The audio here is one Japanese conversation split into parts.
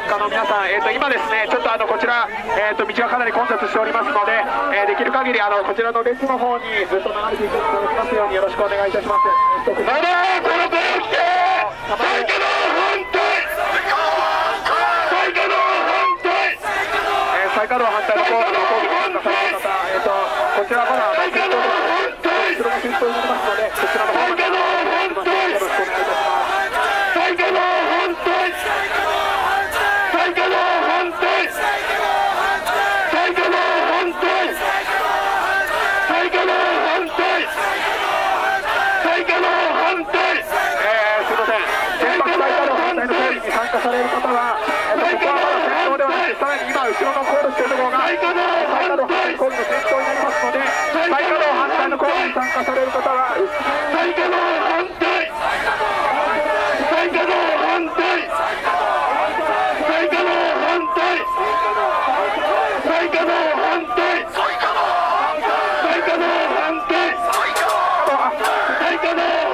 参加の皆さん、えー、と今ですね、ちょっとあのこちら、えー、と道がかなり混雑しておりますので、えー、できる限りあのこちらの列の方にずっと流れていただきますようによろしくお願いいたします。まだこの手を来て最下の反対の反対えー、最下の抗議に参加された方、えー、とこちらまだ先頭です後ろが先頭になりますのでこちらの方までよろしくお願いいたします最下の反対最下の反対最下の反対最下の反対最下の反対えー、すいません原爆最下の反対の抗議に参加される方は、えー、ここはまだ先頭ではなくてさらに今後ろのコールしているところが最下の反対。抗議の先頭になりますので最下の反対。の抗議に参加される方は最下の反対。最下の反対。最下の反対。最下の反対。最下の反対。最下の反対。最下の反対。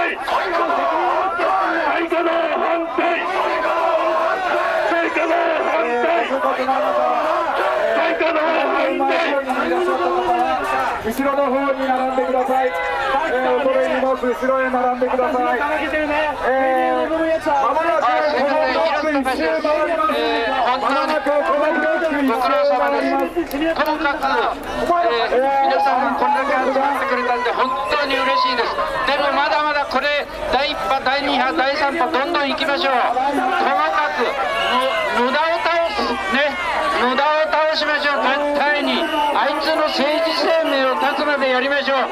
対最下の反対最下の反対後ろの方に並んでください。えー、恐れ入ります。後ろへ並んでください。えー、まもなくこのブロック一周回ります。まもなくこのブロック一周回ります。ともかく、えー、皆さんがこれだけ集まってくれたんで本当に嬉しいですでもまだまだこれ第1波第2波第3波どんどん行きましょうともかく野田を倒すね野田を倒しましょう絶対にあいつの政治生命を立つまでやりましょう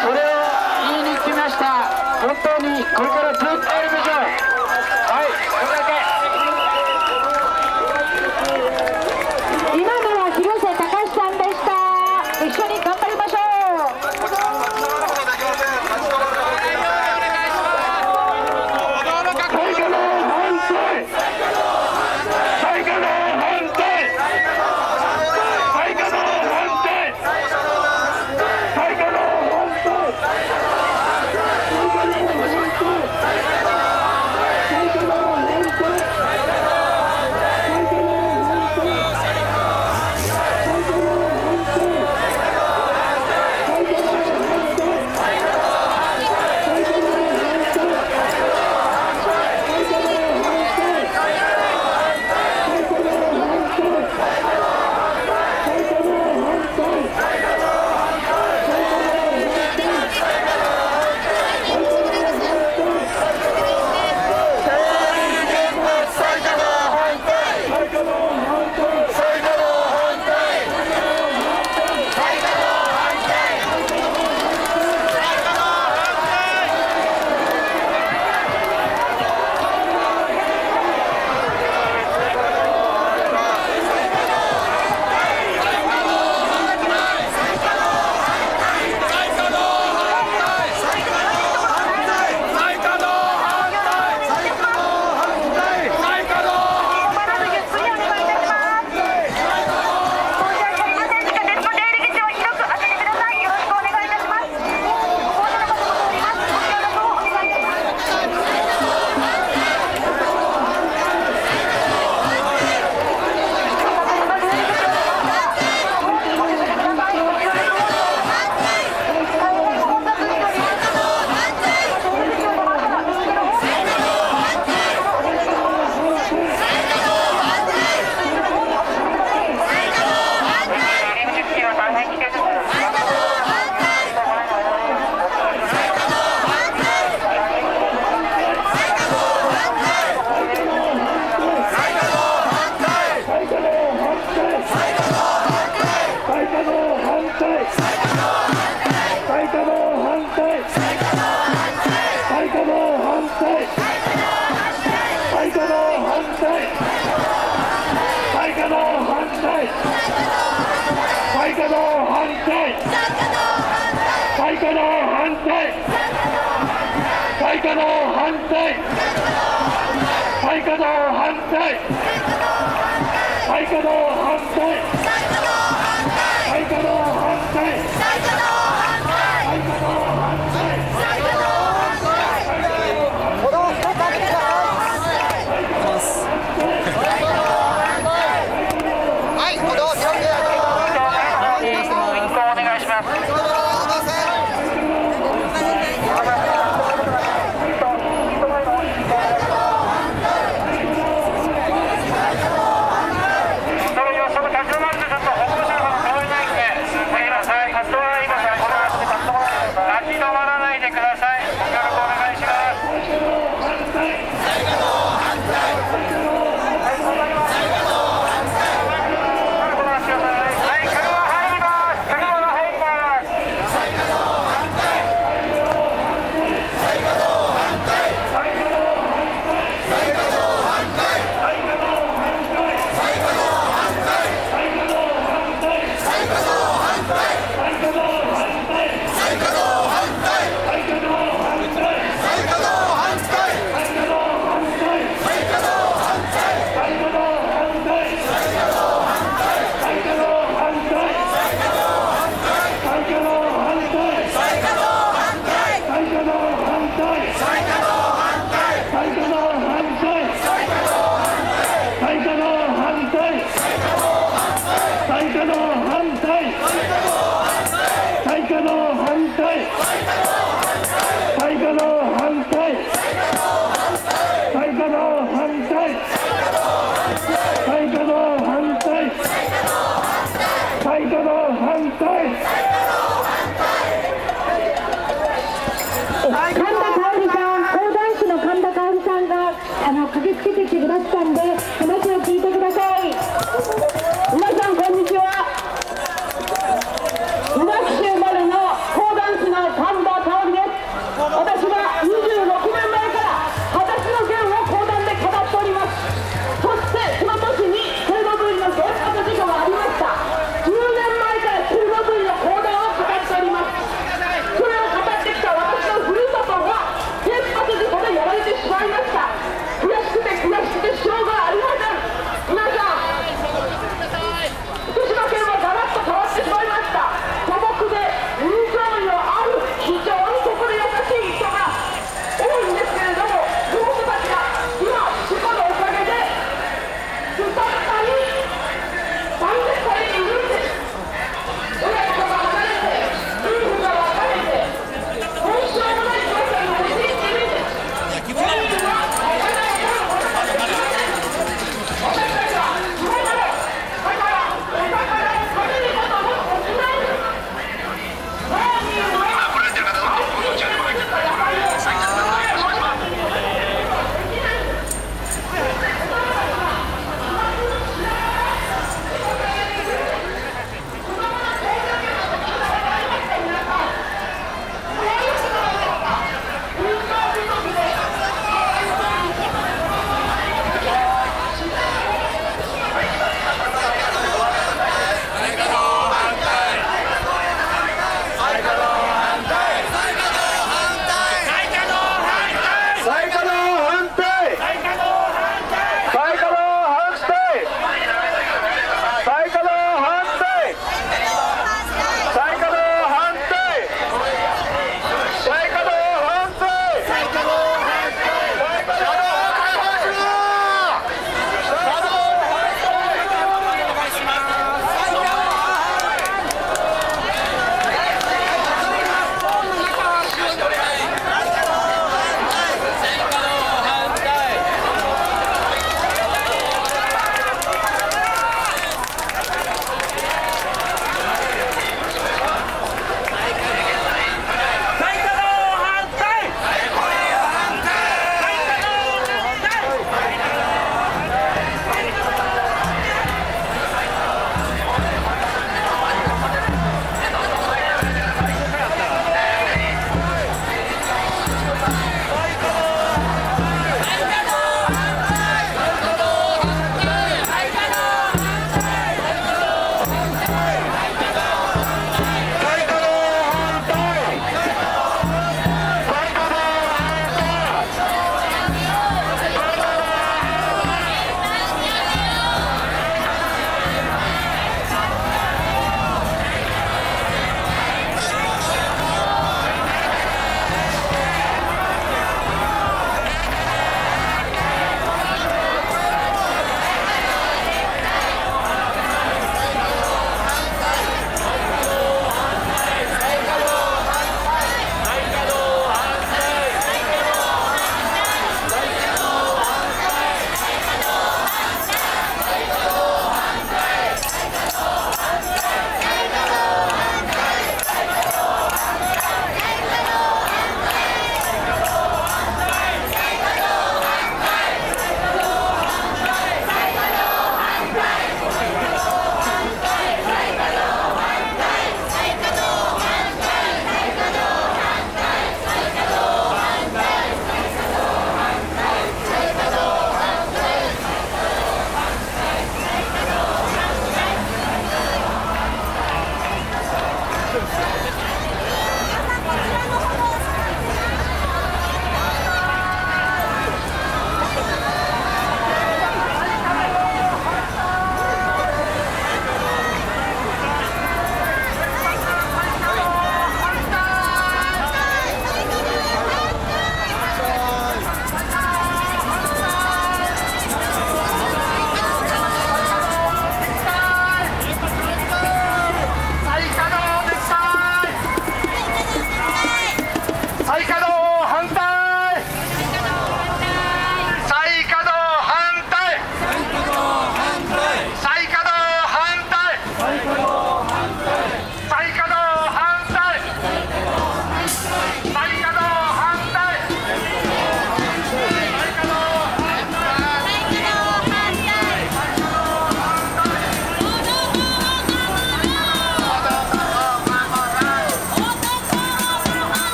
それを言いに来ました本当にこれからずっとやりましょう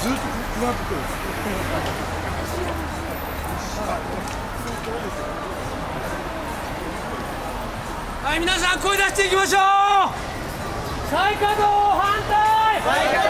ふわっとはい皆さん声出していきましょう。再稼働反対。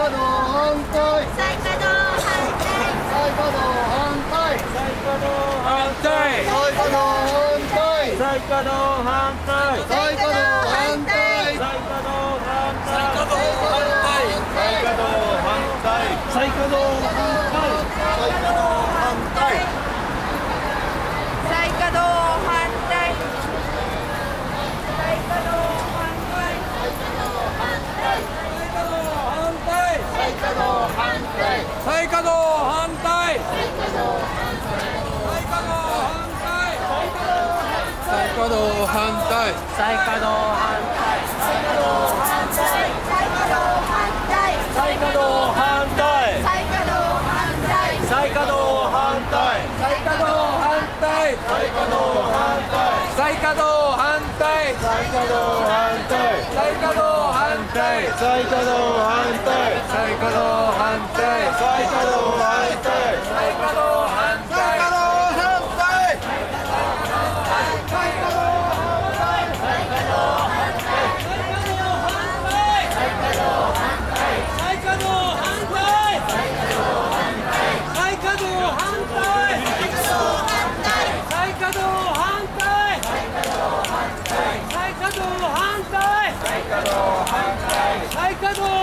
稼働反対反対。再稼働反対。再稼働反対。再稼働反対。再稼働反対。再稼働反対。再稼働反対。再稼働反対再稼働反対。再稼働反対再稼働反対。再稼働反対再稼働反対。再稼働反対再稼働反対。再稼働 Gritando!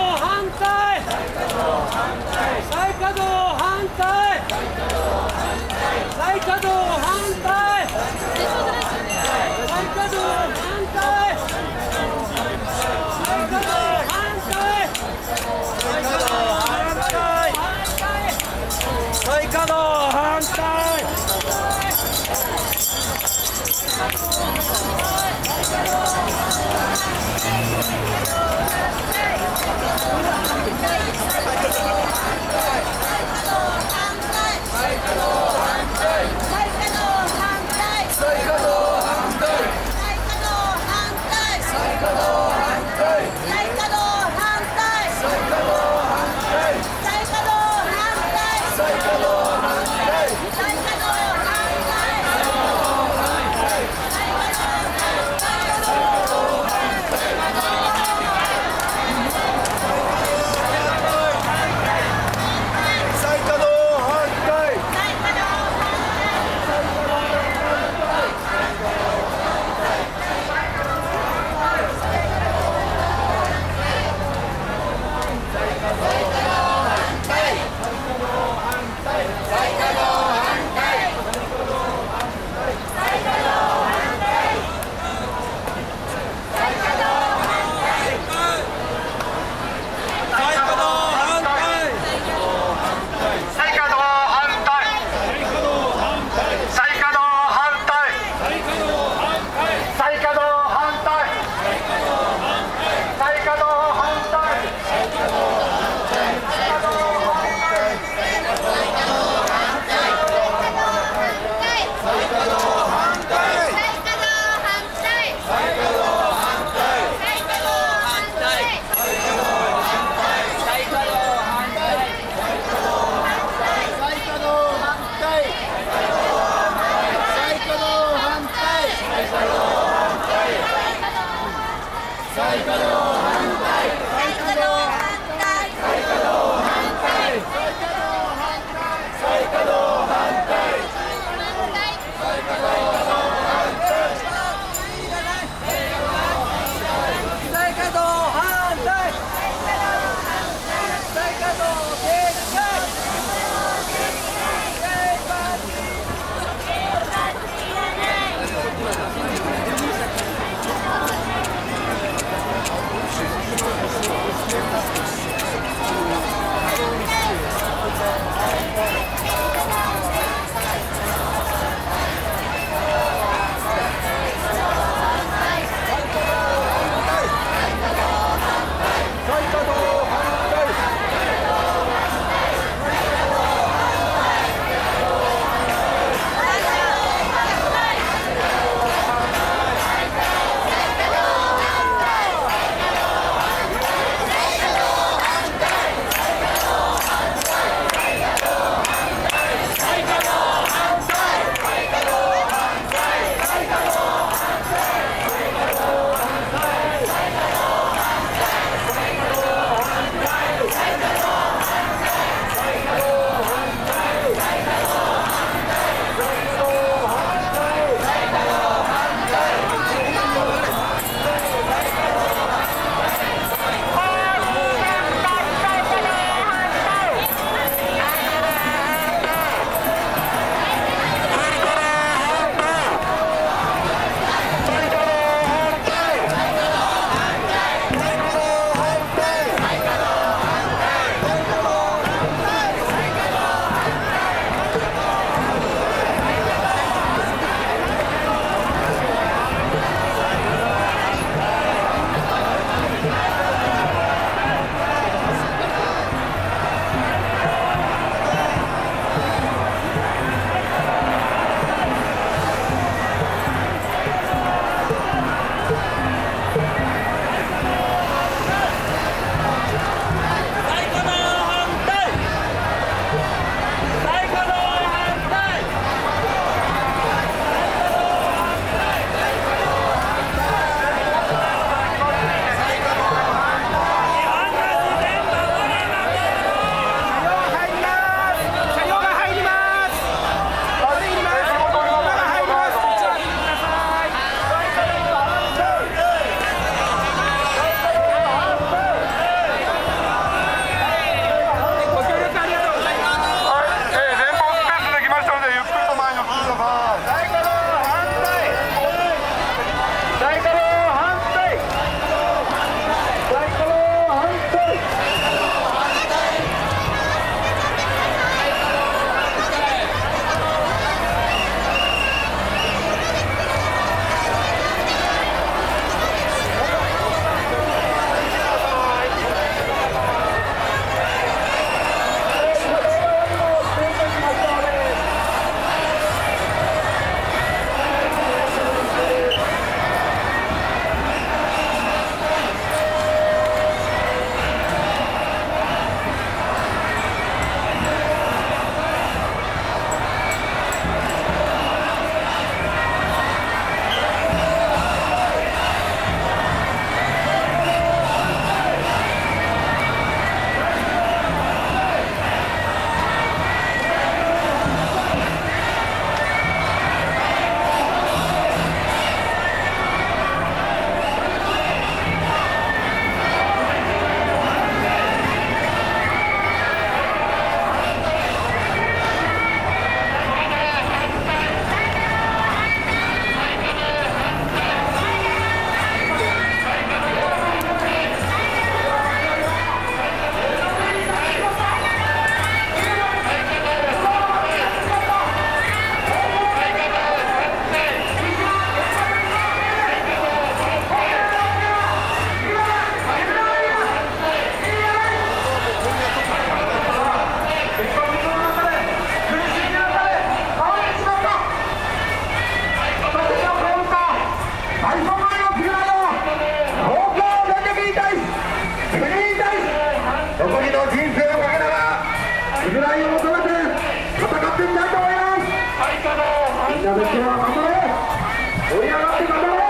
盛り上がって頑張れ。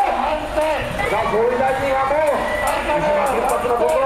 総理大臣はもう。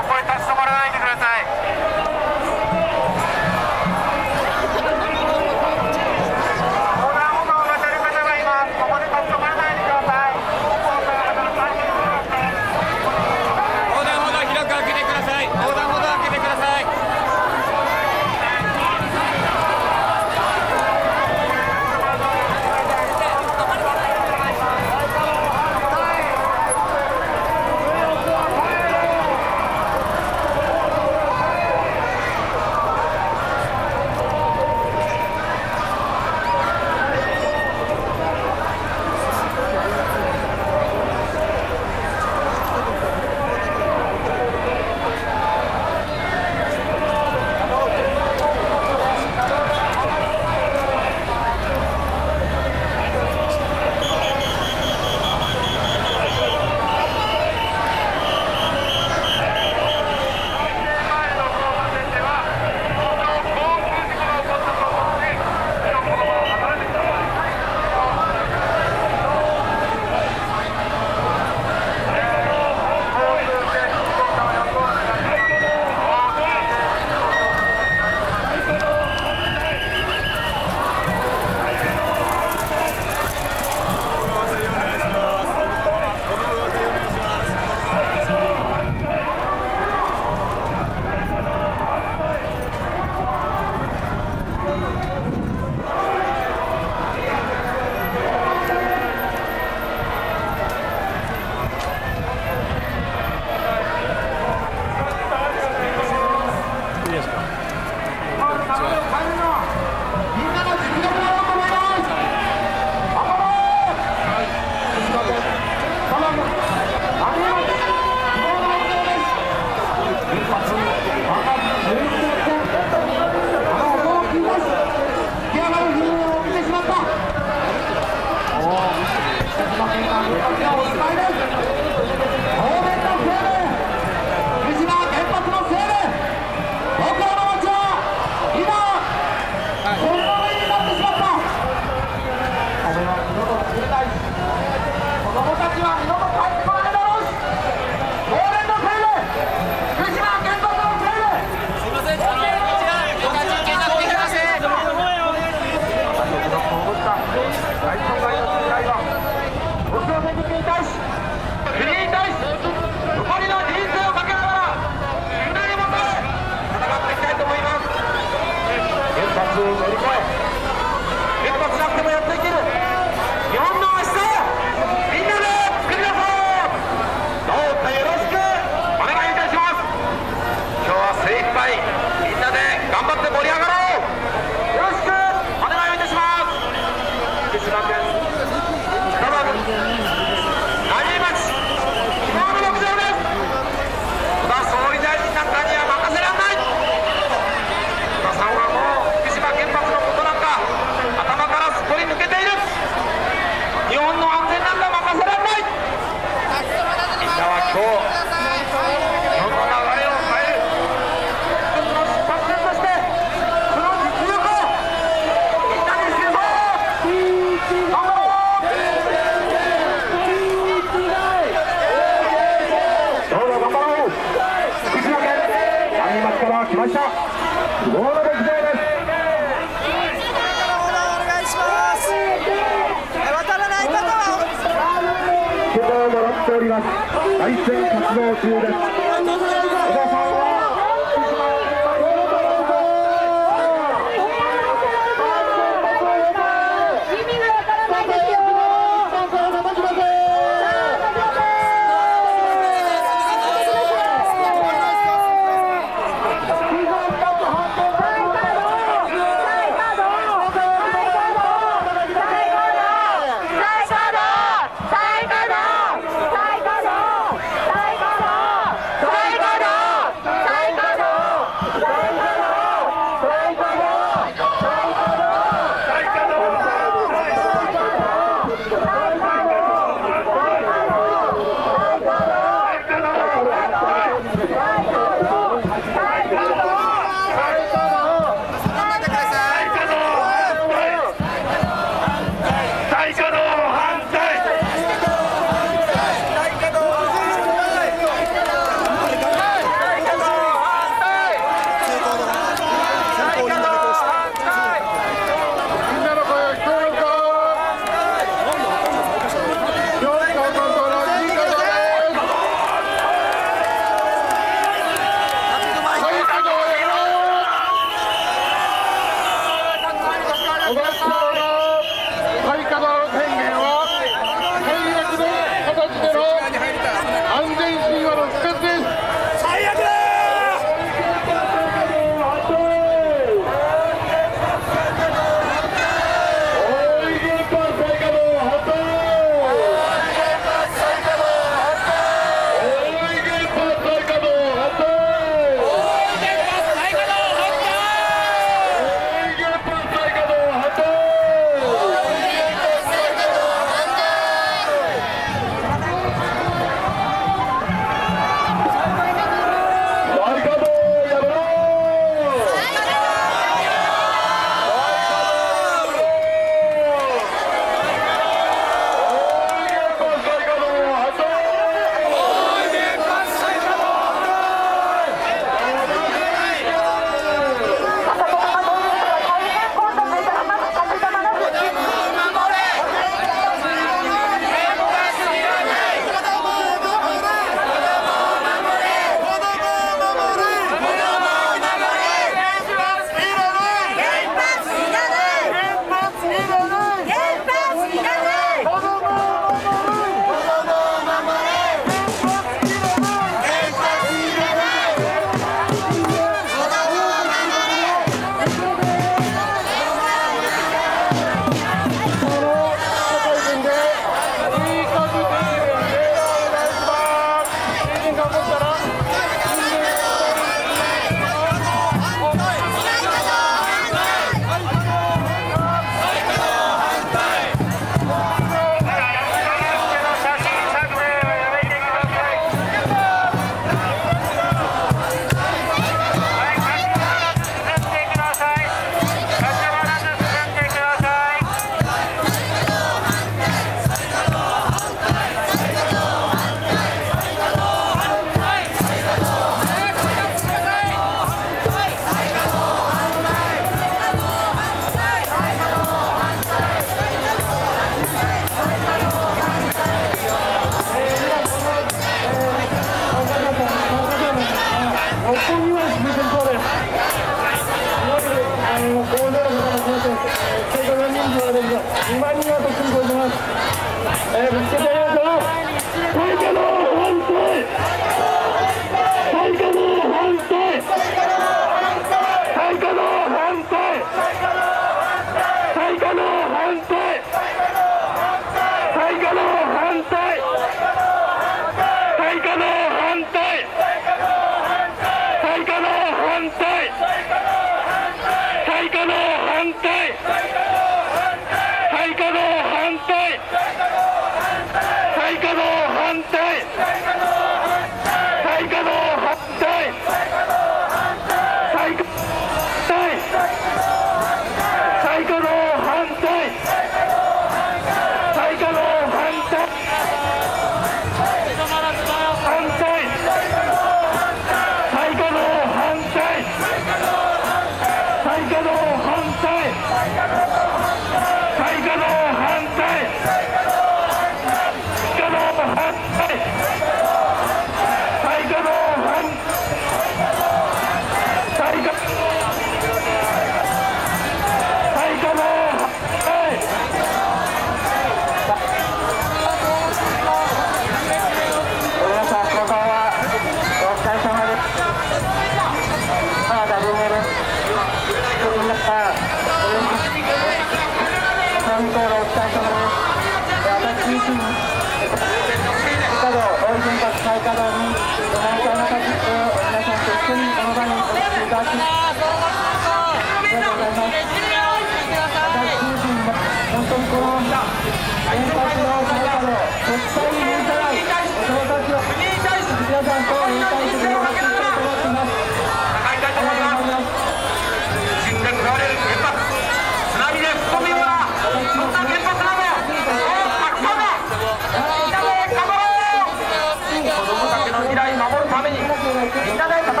いただいた